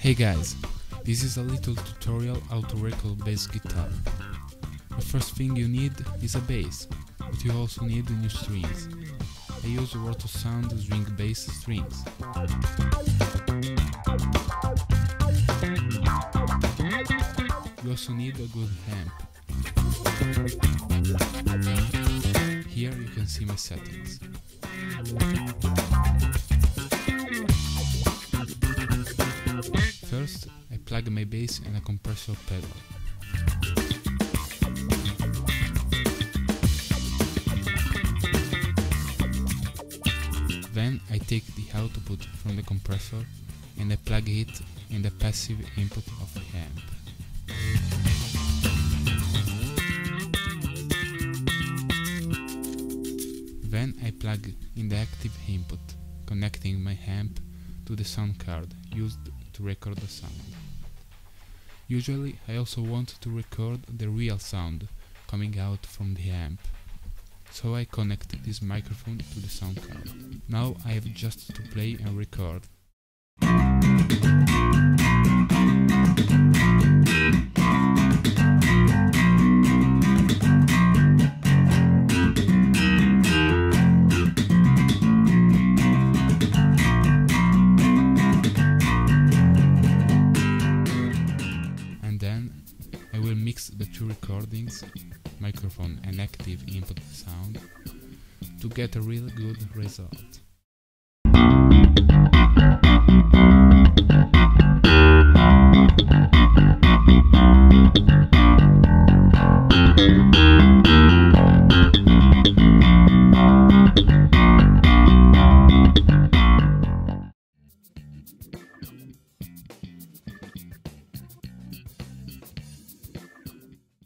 Hey guys, this is a little tutorial how to record bass guitar. The first thing you need is a bass, but you also need new strings. I use Rotosound string bass strings. You also need a good amp. Here you can see my settings. First, I plug my bass in a compressor pedal. Then I take the output from the compressor and I plug it in the passive input of the amp. Then I plug in the active input, connecting my amp to the sound card used to record the sound. Usually I also want to record the real sound coming out from the amp. So I connect this microphone to the sound card. Now I have just to play and record. I will mix the two recordings, microphone and active input sound, to get a really good result.